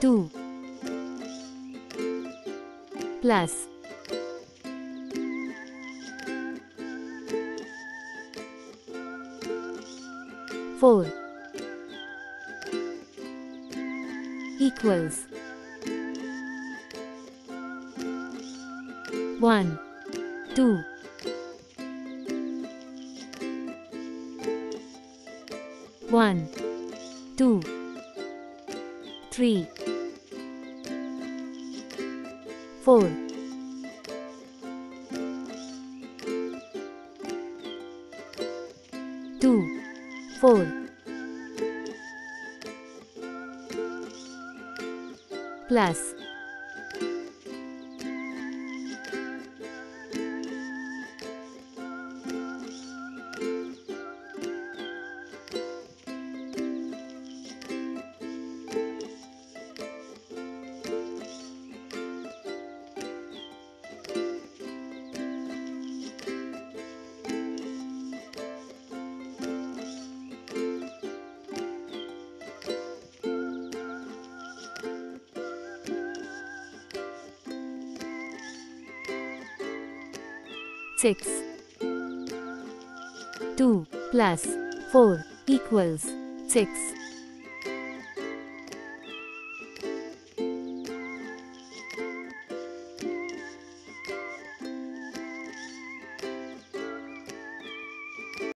2 plus. 4 equals. 1 2 1 2 3 4 2 4 plus 6 2 plus 4 equals 6